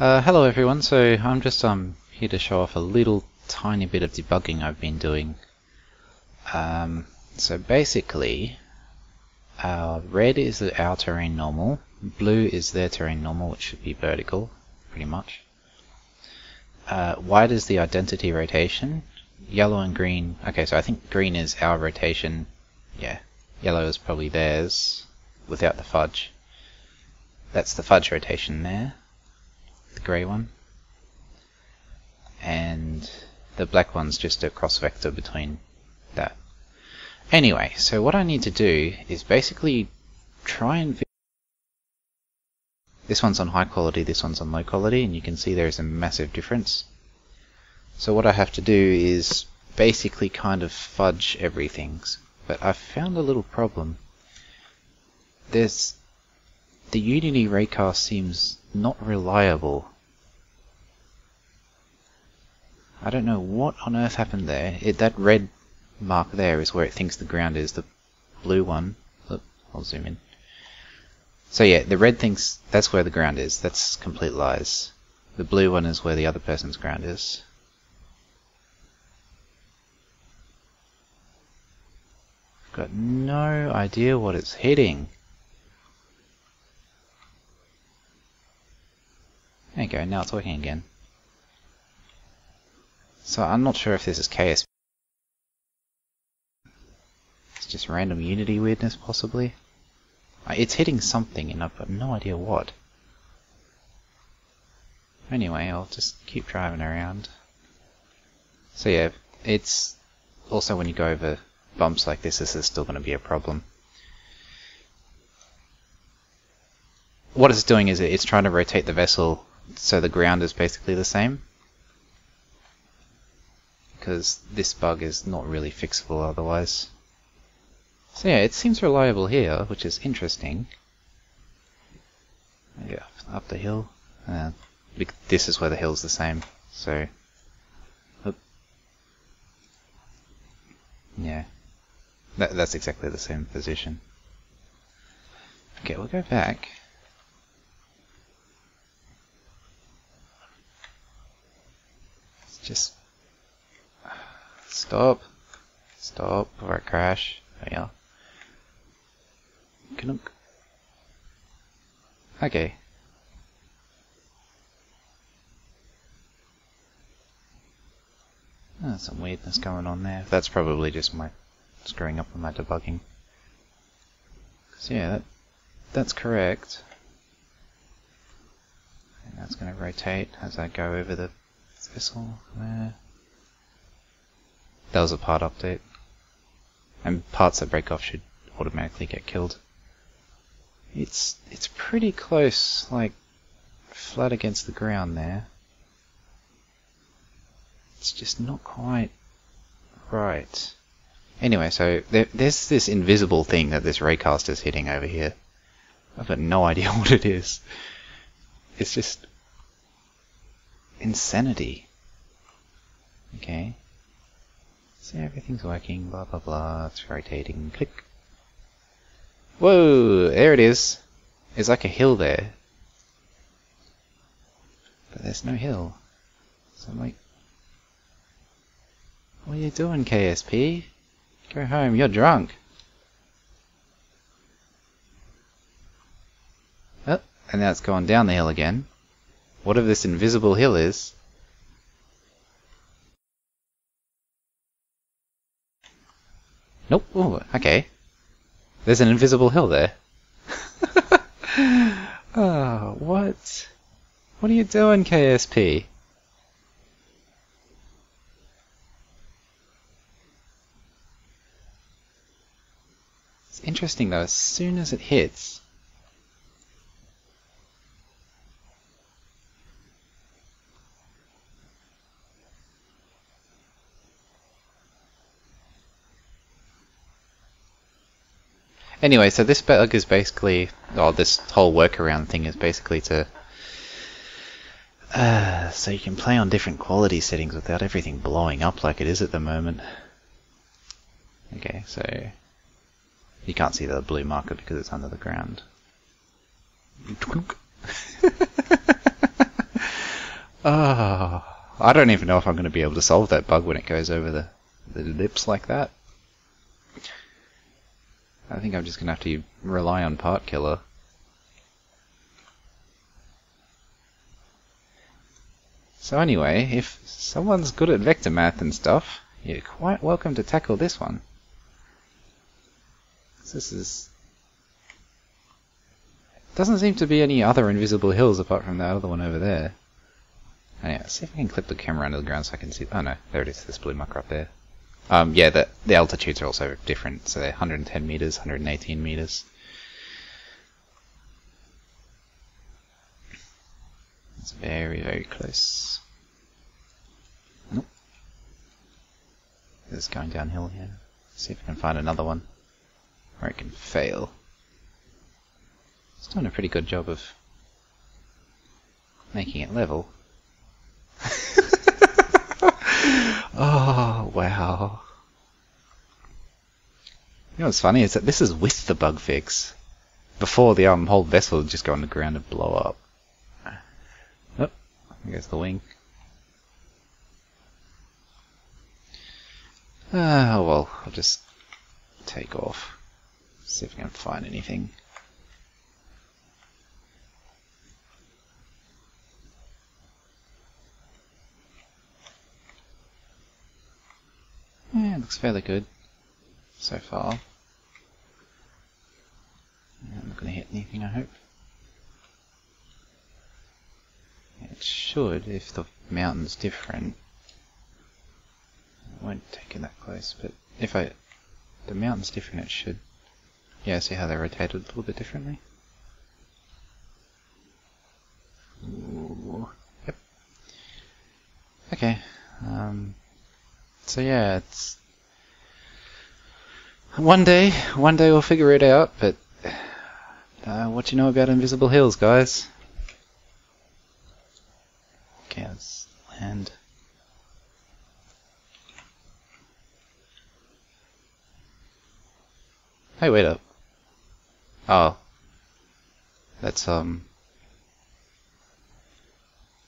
Uh, hello everyone, so I'm just um here to show off a little tiny bit of debugging I've been doing. Um, so basically, uh, red is our terrain normal, blue is their terrain normal, which should be vertical, pretty much. Uh, white is the identity rotation, yellow and green, okay so I think green is our rotation, yeah, yellow is probably theirs, without the fudge. That's the fudge rotation there the grey one. And the black one's just a cross vector between that. Anyway, so what I need to do is basically try and this one's on high quality, this one's on low quality, and you can see there's a massive difference. So what I have to do is basically kind of fudge everything. But I've found a little problem. There's the Unity raycast seems not reliable. I don't know what on earth happened there. It, that red mark there is where it thinks the ground is. The blue one, look, I'll zoom in. So yeah, the red thinks that's where the ground is. That's complete lies. The blue one is where the other person's ground is. Got no idea what it's hitting. There you go, now it's working again. So I'm not sure if this is KS. It's just random Unity weirdness, possibly. Uh, it's hitting something, and I've got no idea what. Anyway, I'll just keep driving around. So yeah, it's also when you go over bumps like this, this is still going to be a problem. What it's doing is it's trying to rotate the vessel so the ground is basically the same because this bug is not really fixable otherwise. So yeah, it seems reliable here, which is interesting. Yeah, up the hill. Uh, this is where the hill's the same, so... Oop. Yeah, that, that's exactly the same position. Okay, we'll go back. just stop, stop, or I crash. Oh, yeah. Kanunk. Okay. Oh, some weirdness going on there. That's probably just my screwing up on my debugging. Cause yeah, that, that's correct. And that's going to rotate as I go over the vessel there. That was a part update. And parts that break off should automatically get killed. It's it's pretty close, like flat against the ground there. It's just not quite right. Anyway, so there, there's this invisible thing that this raycast is hitting over here. I've got no idea what it is. It's just insanity. Okay. So everything's working, blah blah blah, it's rotating, click. Whoa, there it is. There's like a hill there. But there's no hill. So I'm like, what are you doing KSP? Go home, you're drunk. Oh, and now it's going down the hill again. Whatever this invisible hill is. Nope. Oh, okay. There's an invisible hill there. oh, what? What are you doing, KSP? It's interesting though, as soon as it hits, Anyway, so this bug is basically, or this whole workaround thing is basically to, uh, so you can play on different quality settings without everything blowing up like it is at the moment. Okay, so you can't see the blue marker because it's under the ground. Ah, I don't even know if I'm going to be able to solve that bug when it goes over the, the lips like that. I think I'm just going to have to rely on Part Killer. So anyway, if someone's good at vector math and stuff, you're quite welcome to tackle this one. This is... Doesn't seem to be any other invisible hills apart from that other one over there. Oh anyway, let's see if I can clip the camera under the ground so I can see... Oh no, there it is, this blue marker up there. Um, yeah, the, the altitudes are also different, so they're 110 meters, 118 meters. It's very, very close. Nope. It's going downhill here. Let's see if I can find another one where it can fail. It's doing a pretty good job of making it level. Oh, wow. You know what's funny is that this is with the bug fix. Before the um, whole vessel would just go on the ground and blow up. Oh, I guess the wing. Ah, oh well, I'll just take off. See if I can find anything. Yeah, it looks fairly good so far. I'm not going to hit anything, I hope. It should, if the mountain's different. I won't take it that close, but if I... The mountain's different, it should... Yeah, see how they rotated a little bit differently? Ooh. Yep. Okay. Um, so yeah, it's one day, one day we'll figure it out. But uh, what do you know about invisible hills, guys? Okay, let's land. Hey, wait up. Oh. That's, um...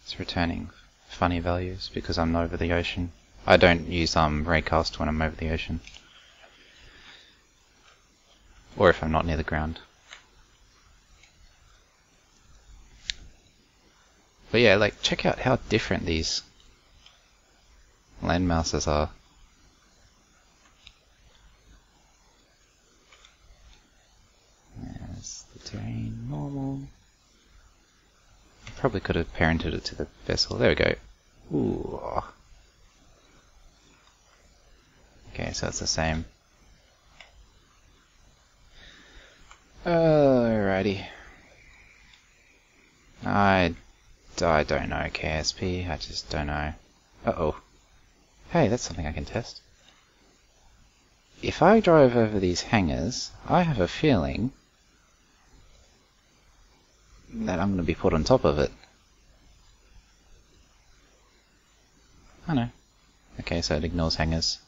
It's returning funny values because I'm over the ocean. I don't use um raycast when I'm over the ocean. Or if I'm not near the ground. But yeah, like check out how different these land landmasses are. There's the terrain normal. Probably could have parented it to the vessel. There we go. Ooh. Okay, so it's the same. Alrighty. I, I don't know, KSP. I just don't know. Uh-oh. Hey, that's something I can test. If I drive over these hangars, I have a feeling that I'm going to be put on top of it. I know. Okay, so it ignores hangars.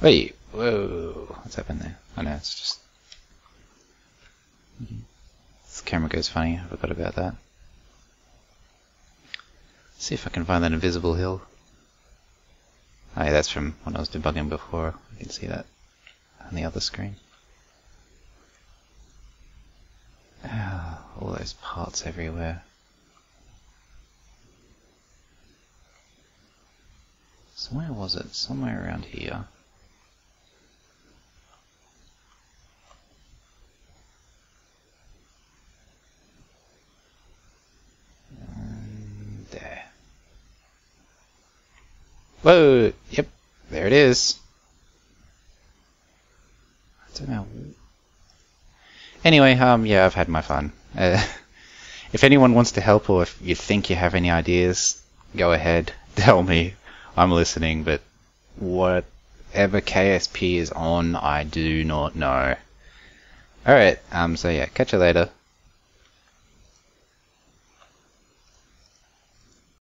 Wait, whoa, what's happened there? I know, it's just... This camera goes funny, I forgot about that. Let's see if I can find that invisible hill. Oh yeah, that's from when I was debugging before. I can see that on the other screen. Oh, all those parts everywhere. So where was it? Somewhere around here. Whoa! Yep, there it is. I don't know. Anyway, um, yeah, I've had my fun. Uh, if anyone wants to help or if you think you have any ideas, go ahead, tell me. I'm listening, but whatever KSP is on, I do not know. Alright, um, so yeah, catch you later.